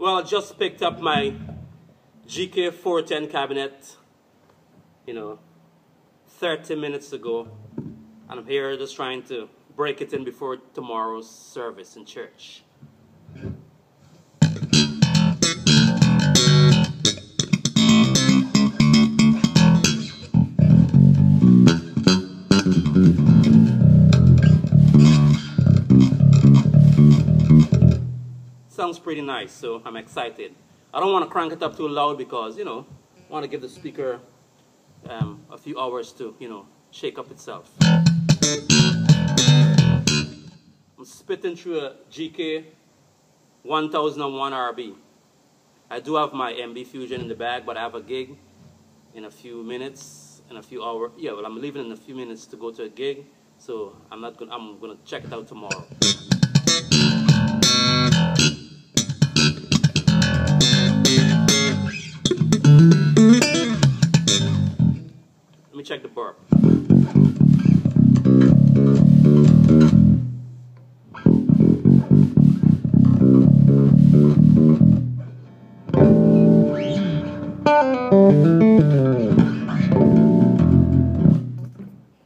Well, I just picked up my GK 410 cabinet, you know, 30 minutes ago. And I'm here just trying to break it in before tomorrow's service in church. Sounds pretty nice, so I'm excited. I don't want to crank it up too loud because, you know, I want to give the speaker um, a few hours to, you know, shake up itself. I'm spitting through a GK 1001 RB. I do have my MB Fusion in the bag, but I have a gig in a few minutes, in a few hours. Yeah, well, I'm leaving in a few minutes to go to a gig, so I'm not gonna. I'm gonna check it out tomorrow.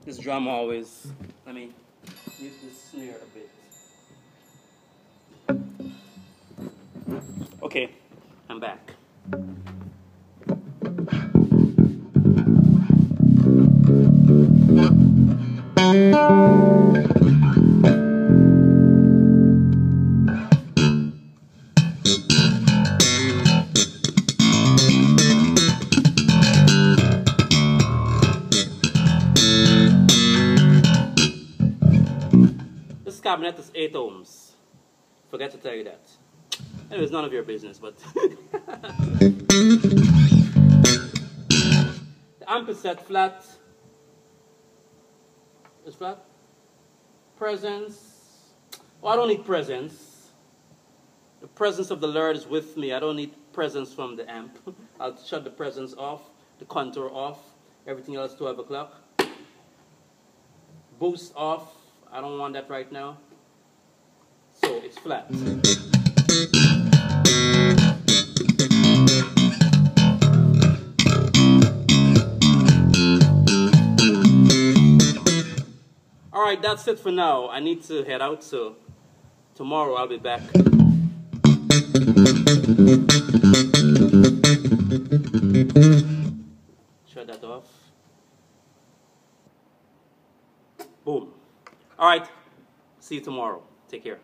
This drum always, let me mute this snare a bit. Okay, I'm back. Cabinet is 8 ohms. Forget to tell you that. Anyway, it's none of your business, but. the amp is set flat. It's flat. Presence. Oh, I don't need presence. The presence of the Lord is with me. I don't need presence from the amp. I'll shut the presence off, the contour off, everything else 12 o'clock. Boost off. I don't want that right now. So it's flat. All right, that's it for now. I need to head out, so tomorrow I'll be back. Shut that off. Boom. All right. See you tomorrow. Take care.